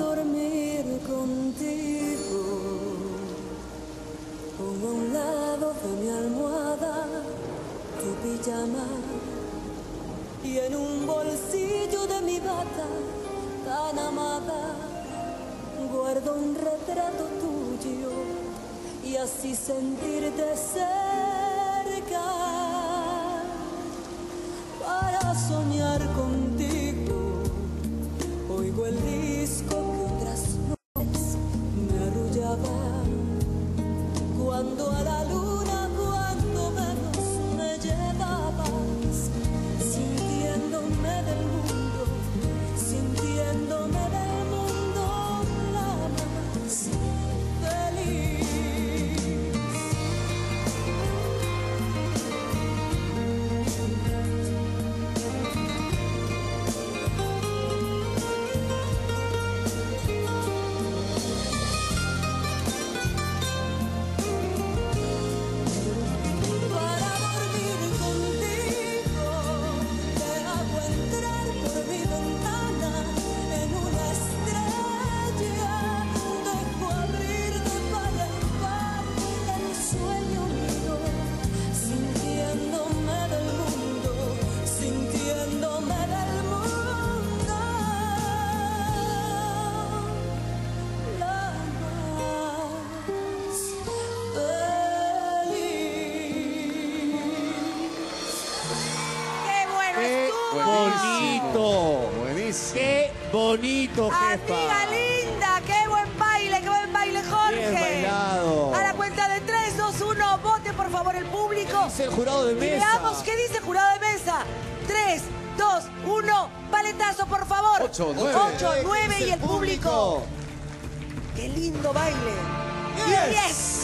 dormir contigo. Pongo a un lado de mi almohada tu pijama y en un bolsillo de mi bata tan amada guardo un retrato tuyo y así sentirte cerca para soñar contigo. Oigo el disco cuando a la bonito! Buenísimo. ¡Qué bonito, jefa! Amiga linda, qué buen baile, qué buen baile, Jorge. Bien bailado. A la cuenta de 3, 2, 1, vote por favor el público. Dice el jurado de Y mesa. veamos qué dice el jurado de mesa. 3, 2, 1, paletazo por favor. Ocho, nueve. 8, 9 y el público. Qué lindo baile. 10.